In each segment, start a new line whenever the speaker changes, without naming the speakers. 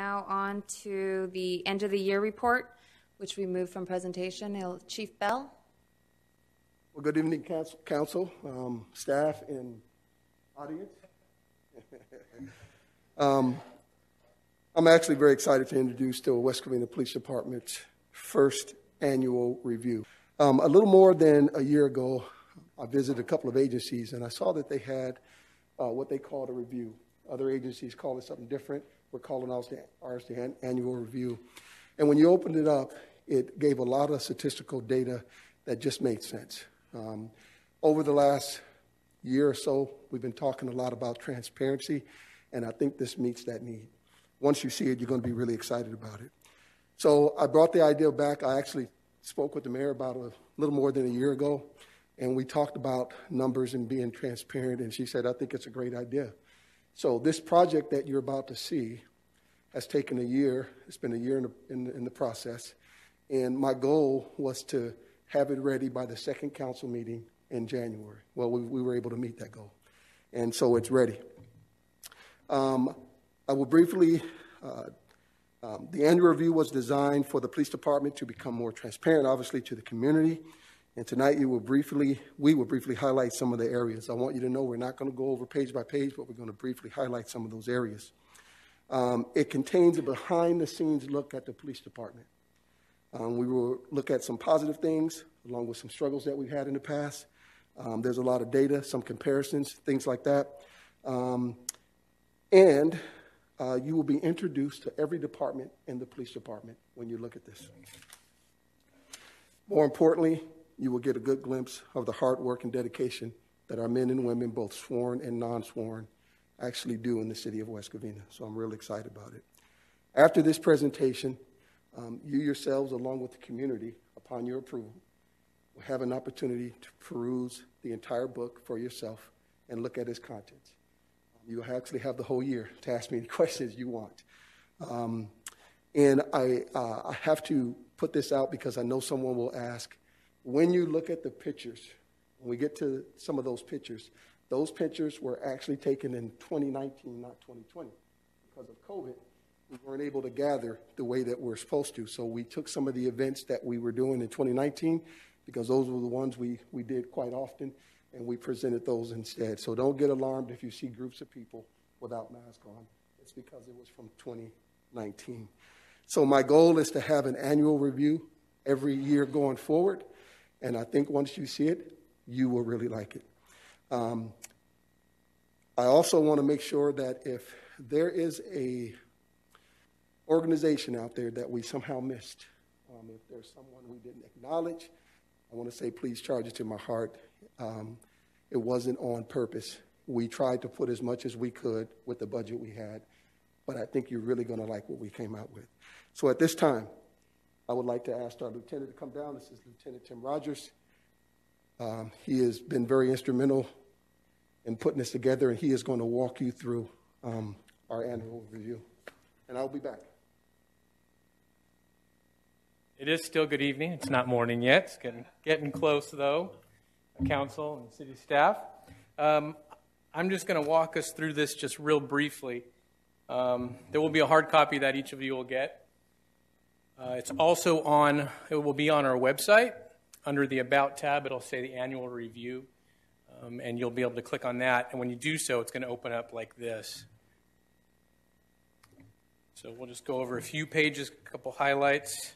Now on to the end of the year report, which we moved from presentation. Chief Bell?
Well, good evening, council, council, um, staff, and audience. um, I'm actually very excited to introduce the West Covina Police Department's first annual review. Um, a little more than a year ago, I visited a couple of agencies, and I saw that they had uh, what they called a review. Other agencies call it something different. We're calling ours the, annual review. And when you opened it up, it gave a lot of statistical data that just made sense. Um, over the last year or so, we've been talking a lot about transparency, and I think this meets that need. Once you see it, you're going to be really excited about it. So I brought the idea back. I actually spoke with the mayor about a little more than a year ago, and we talked about numbers and being transparent, and she said, I think it's a great idea. So this project that you're about to see has taken a year. It's been a year in the, in the, in the process. And my goal was to have it ready by the second council meeting in January. Well, we, we were able to meet that goal. And so it's ready. Um, I will briefly, uh, um, the annual review was designed for the police department to become more transparent, obviously, to the community. And tonight, you will briefly, we will briefly highlight some of the areas. I want you to know we're not going to go over page by page, but we're going to briefly highlight some of those areas. Um, it contains a behind the scenes look at the police department. Um, we will look at some positive things along with some struggles that we've had in the past. Um, there's a lot of data, some comparisons, things like that. Um, and uh, you will be introduced to every department in the police department when you look at this. More importantly, you will get a good glimpse of the hard work and dedication that our men and women, both sworn and non sworn, actually do in the city of West Covina. So I'm really excited about it. After this presentation, um, you yourselves, along with the community, upon your approval, will have an opportunity to peruse the entire book for yourself and look at its contents. You'll actually have the whole year to ask me any questions you want. Um, and I, uh, I have to put this out because I know someone will ask when you look at the pictures, when we get to some of those pictures, those pictures were actually taken in 2019, not 2020. Because of COVID, we weren't able to gather the way that we're supposed to. So we took some of the events that we were doing in 2019, because those were the ones we, we did quite often, and we presented those instead. So don't get alarmed if you see groups of people without masks on. It's because it was from 2019. So my goal is to have an annual review every year going forward. And I think once you see it, you will really like it. Um, I also want to make sure that if there is a organization out there that we somehow missed, um, if there's someone we didn't acknowledge, I want to say please charge it to my heart. Um, it wasn't on purpose. We tried to put as much as we could with the budget we had, but I think you're really going to like what we came out with. So at this time, I would like to ask our lieutenant to come down. This is Lieutenant Tim Rogers. Um, he has been very instrumental in putting this together, and he is going to walk you through um, our annual review. And I'll be back.
It is still good evening. It's not morning yet. It's getting, getting close, though, council and city staff. Um, I'm just going to walk us through this just real briefly. Um, there will be a hard copy that each of you will get. Uh, it's also on, it will be on our website. Under the About tab, it'll say the annual review, um, and you'll be able to click on that. And when you do so, it's going to open up like this. So we'll just go over a few pages, a couple highlights.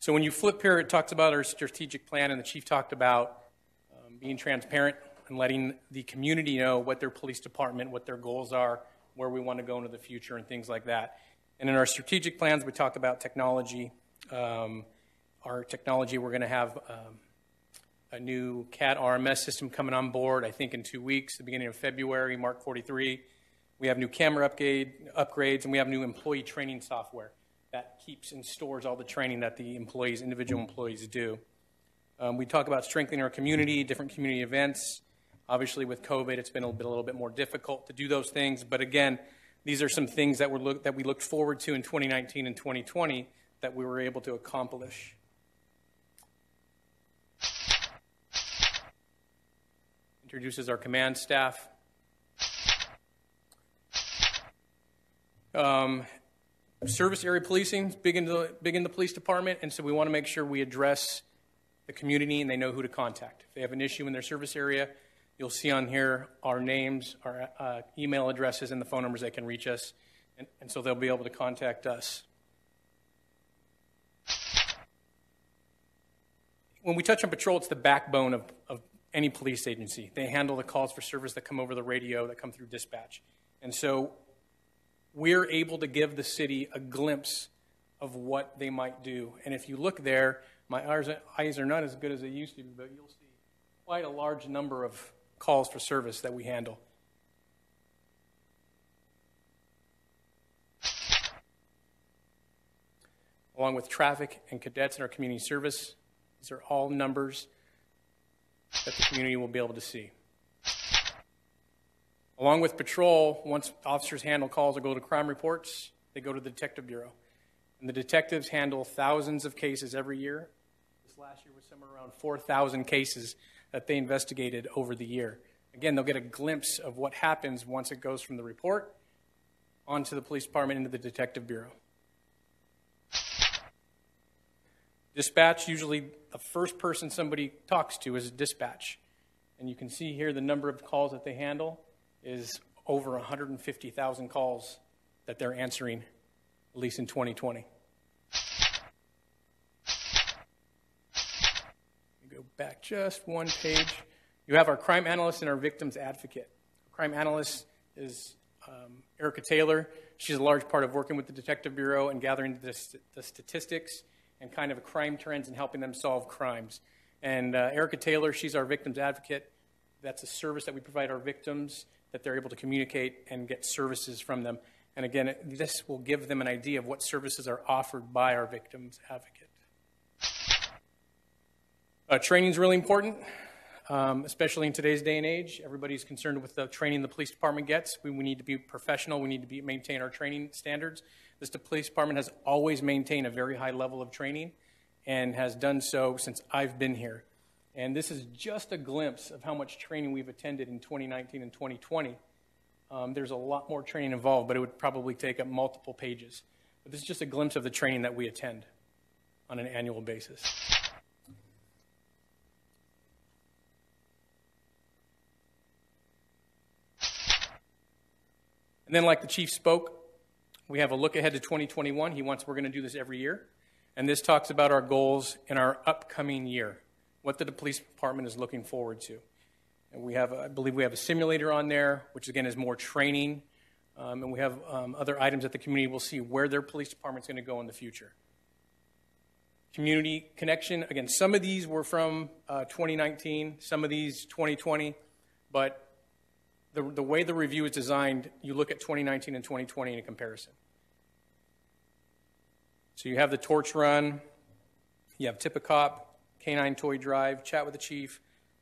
So when you flip here, it talks about our strategic plan, and the chief talked about um, being transparent and letting the community know what their police department, what their goals are, where we want to go into the future, and things like that. And in our strategic plans, we talk about technology. Um, our technology, we're going to have um, a new CAD RMS system coming on board, I think in two weeks, the beginning of February, Mark 43. We have new camera upgrade, upgrades, and we have new employee training software that keeps and stores all the training that the employees, individual employees, do. Um, we talk about strengthening our community, different community events. Obviously, with COVID, it's been a, little bit more difficult to do those things. But again, these are some things that, we're look, that we looked forward to in 2019 and 2020 that we were able to accomplish. Introduces our command staff. Um, service area policing is big in the big in the police department, and so we want to make sure we address the community and they know who to contact. If they have an issue in their service area, you'll see on here our names, our uh, email addresses, and the phone numbers they can reach us, and, and so they'll be able to contact us. When we touch on patrol, it's the backbone of, of any police agency. They handle the calls for service that come over the radio, that come through dispatch. And so we're able to give the city a glimpse of what they might do. And if you look there, my eyes, eyes are not as good as they used to be, but you'll see quite a large number of calls for service that we handle. Along with traffic and cadets in our community service, these are all numbers that the community will be able to see. Along with patrol, once officers handle calls or go to crime reports, they go to the detective bureau. And the detectives handle thousands of cases every year. This last year was somewhere around 4,000 cases that they investigated over the year. Again, they'll get a glimpse of what happens once it goes from the report onto the police department into the detective bureau. Dispatch, usually the first person somebody talks to is dispatch. And you can see here the number of calls that they handle is over 150,000 calls that they're answering, at least in 2020. Go back just one page. You have our crime analyst and our victims advocate. Crime analyst is um, Erica Taylor. She's a large part of working with the Detective Bureau and gathering the, the statistics and kind of crime trends and helping them solve crimes. And uh, Erica Taylor, she's our victims advocate. That's a service that we provide our victims that they're able to communicate and get services from them. And again, this will give them an idea of what services are offered by our victims advocate. Uh, training is really important, um, especially in today's day and age. Everybody's concerned with the training the police department gets. We, we need to be professional. We need to be, maintain our training standards. This police department has always maintained a very high level of training and has done so since I've been here. And this is just a glimpse of how much training we've attended in 2019 and 2020. Um, there's a lot more training involved, but it would probably take up multiple pages. But this is just a glimpse of the training that we attend on an annual basis. And then, like the chief spoke, we have a look ahead to 2021. He wants we're going to do this every year. And this talks about our goals in our upcoming year, what the police department is looking forward to. And we have, I believe we have a simulator on there, which again is more training. Um, and we have um, other items that the community will see where their police department is going to go in the future. Community connection, again, some of these were from uh, 2019, some of these 2020, but the, the way the review is designed, you look at 2019 and 2020 in a comparison. So you have the torch run, you have tip a cop, canine toy drive, chat with the chief,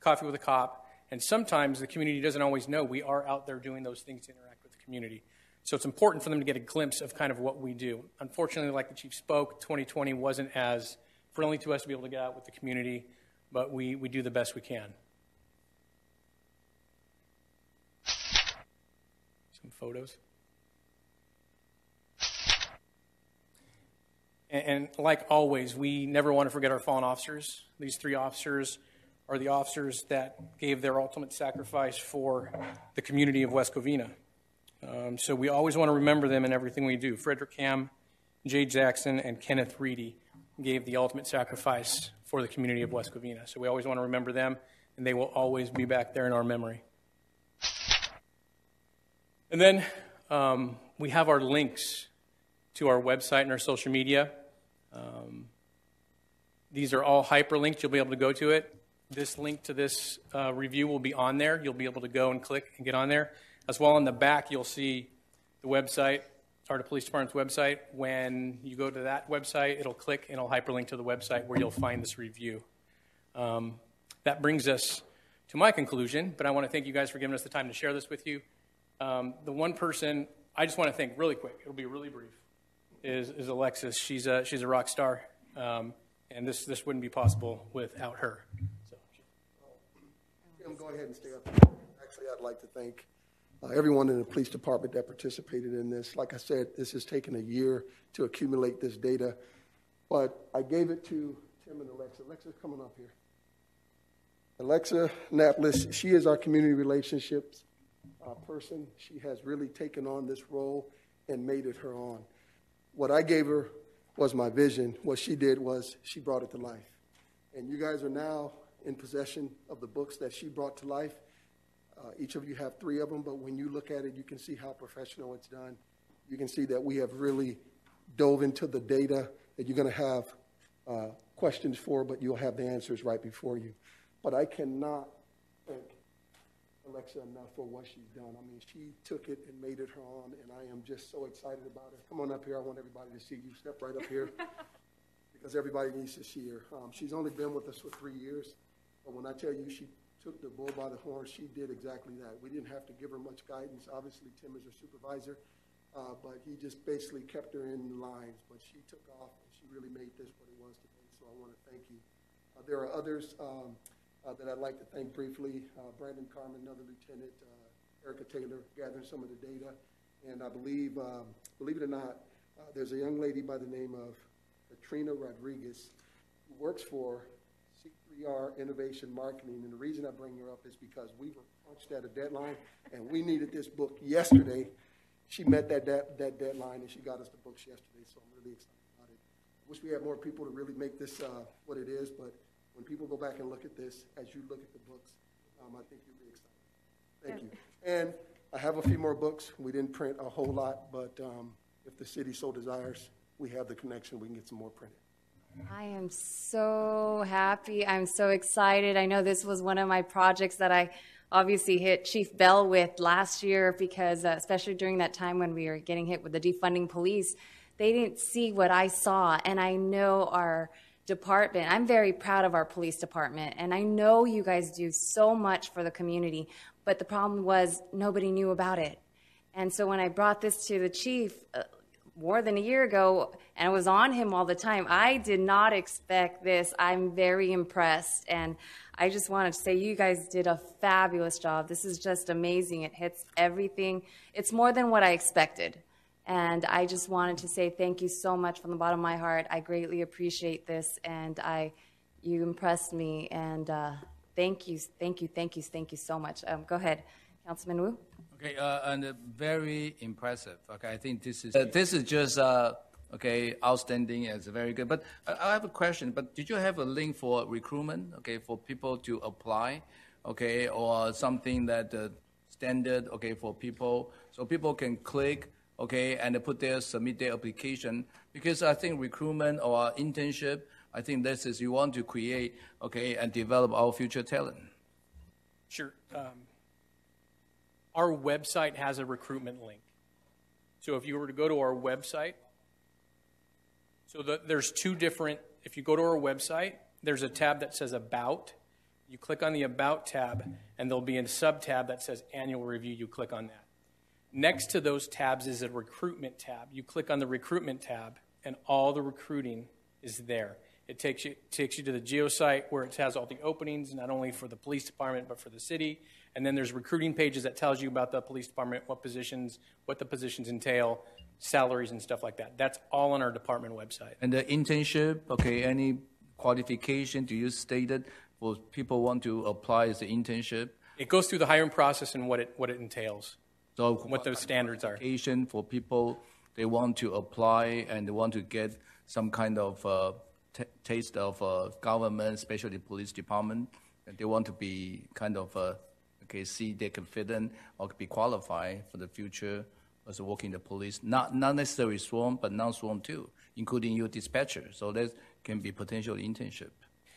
coffee with a cop, and sometimes the community doesn't always know we are out there doing those things to interact with the community. So it's important for them to get a glimpse of kind of what we do. Unfortunately, like the chief spoke, 2020 wasn't as friendly to us to be able to get out with the community, but we, we do the best we can. Some photos. And, and like always, we never want to forget our fallen officers. These three officers are the officers that gave their ultimate sacrifice for the community of West Covina. Um, so we always want to remember them in everything we do. Frederick Ham, Jay Jackson, and Kenneth Reedy gave the ultimate sacrifice for the community of West Covina. So we always want to remember them, and they will always be back there in our memory. And then um, we have our links to our website and our social media. Um, these are all hyperlinked. You'll be able to go to it. This link to this uh, review will be on there. You'll be able to go and click and get on there. As well, on the back, you'll see the website, Ardha Police Department's website. When you go to that website, it'll click and it'll hyperlink to the website where you'll find this review. Um, that brings us to my conclusion, but I want to thank you guys for giving us the time to share this with you. Um, the one person I just want to thank really quick, it'll be really brief, is, is Alexis. She's a, she's a rock star, um, and this, this wouldn't be possible without her. So.
Go ahead and stay up. Actually, I'd like to thank uh, everyone in the police department that participated in this. Like I said, this has taken a year to accumulate this data, but I gave it to Tim and Alexa. Alexa's coming up here. Alexa Naples, she is our community relationships uh, person. She has really taken on this role and made it her own. What I gave her was my vision. What she did was she brought it to life. And you guys are now in possession of the books that she brought to life. Uh, each of you have three of them, but when you look at it, you can see how professional it's done. You can see that we have really dove into the data that you're going to have uh, questions for, but you'll have the answers right before you. But I cannot thank Alexa enough for what she's done. I mean, she took it and made it her own, and I am just so excited about it. Come on up here. I want everybody to see you. Step right up here because everybody needs to see her. Um, she's only been with us for three years, but when I tell you she took the bull by the horn, she did exactly that. We didn't have to give her much guidance. Obviously, Tim is her supervisor, uh, but he just basically kept her in lines. But she took off, and she really made this what it was today. So I want to thank you. Uh, there are others um, uh, that I'd like to thank briefly. Uh, Brandon Carmen, another lieutenant, uh, Erica Taylor, gathering some of the data. And I believe, um, believe it or not, uh, there's a young lady by the name of Katrina Rodriguez who works for C3R Innovation Marketing. And the reason I bring her up is because we were punched at a deadline and we needed this book yesterday. She met that, that, that deadline and she got us the books yesterday, so I'm really excited about it. I wish we had more people to really make this uh, what it is, but when people go back and look at this, as you look at the books, um, I think you'll be excited. Thank you. And I have a few more books. We didn't print a whole lot, but um, if the city so desires, we have the connection. We can get some more printed.
I am so happy. I'm so excited. I know this was one of my projects that I obviously hit Chief Bell with last year because, uh, especially during that time when we were getting hit with the defunding police, they didn't see what I saw. And I know our department, I'm very proud of our police department. And I know you guys do so much for the community. But the problem was nobody knew about it. And so when I brought this to the chief, uh, more than a year ago and it was on him all the time. I did not expect this. I'm very impressed and I just wanted to say you guys did a fabulous job. This is just amazing. It hits everything. It's more than what I expected. And I just wanted to say thank you so much from the bottom of my heart. I greatly appreciate this and I you impressed me and uh, thank you, thank you, thank you, thank you so much. Um, go ahead, Councilman Wu.
Okay, uh, and uh, very impressive. Okay, I think this is uh, this is just uh, okay, outstanding. It's very good. But I, have a question. But did you have a link for recruitment? Okay, for people to apply, okay, or something that uh, standard, okay, for people, so people can click, okay, and put their submit their application. Because I think recruitment or internship, I think this is you want to create, okay, and develop our future talent.
Sure. Um, our website has a recruitment link. So if you were to go to our website, so the, there's two different, if you go to our website, there's a tab that says About. You click on the About tab, and there'll be a sub tab that says Annual Review. You click on that. Next to those tabs is a Recruitment tab. You click on the Recruitment tab, and all the recruiting is there. It takes you, takes you to the geosite where it has all the openings, not only for the police department, but for the city. And then there's recruiting pages that tells you about the police department, what positions, what the positions entail, salaries and stuff like that. That's all on our department website.
And the internship, okay, any qualification do you stated for people want to apply as the internship?
It goes through the hiring process and what it, what it entails,
So
what those standards are.
for people they want to apply and they want to get some kind of uh, t- taste of uh, government, especially police department, and they want to be kind of uh, okay, see they can fit in or be qualified for the future as working the police. Not not necessarily sworn, but non-sworn too, including your dispatcher. So that can be potential internship.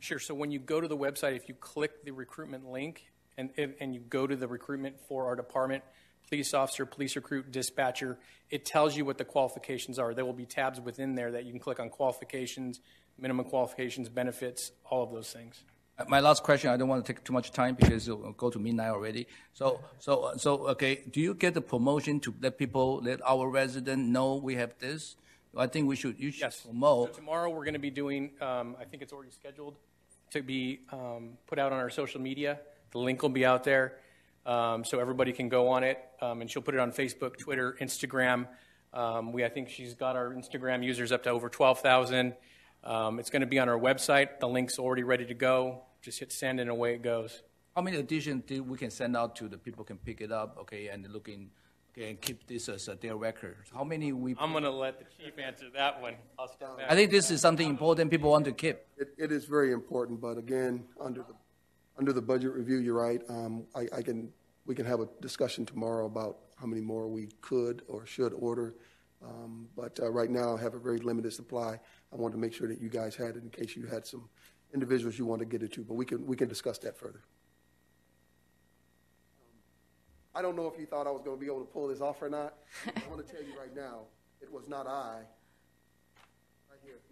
Sure. So when you go to the website, if you click the recruitment link and, and you go to the recruitment for our department, police officer, police recruit, dispatcher, it tells you what the qualifications are. There will be tabs within there that you can click on qualifications, minimum qualifications, benefits, all of those things.
Uh, My last question, I don't want to take too much time because it'll go to midnight already. So, so, so, okay, do you get the promotion to let people, let our resident know we have this? I think we should, you should
Yes. So tomorrow we're going to be doing, um, I think it's already scheduled to be um, put out on our social media The link will be out there, um, so everybody can go on it, um, and she'll put it on Facebook, Twitter, Instagram. Um, we, I think she's got our Instagram users up to over 12,000. Um, it's going to be on our website. The link's already ready to go. Just hit send and away it goes.
How many editions do we can send out to the people can pick it up, okay, and look in, okay, and keep this as uh, their record? How many we?
I'm going to let the chief answer that one. I'll step.
I think this is something important people want to keep.
It, it is very important, but again, under the, under the budget review, you're right. Um, I, I can, we can have a discussion tomorrow about how many more we could or should order. Um, but, uh, right now, I have a very limited supply. I wanted to make sure that you guys had it in case you had some individuals you want to get it to, but we can, we can discuss that further. I don't know if you thought I was going to be able to pull this off or not. I want to tell you right now, it was not I.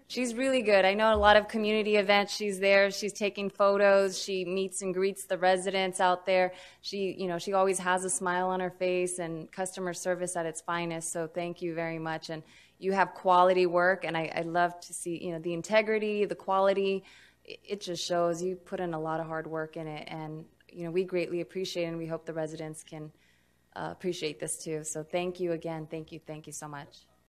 She's really good. I know a lot of community events. She's there. She's taking photos. She meets and greets the residents out there. She, you know, she always has a smile on her face and customer service at its finest. So thank you very much. And you have quality work, and I, I love to see, you know, the integrity, the quality. It, it just shows you put in a lot of hard work in it, and you know, we greatly appreciate it, and we hope the residents can uh, appreciate this too. So thank you again. Thank you. Thank you so much.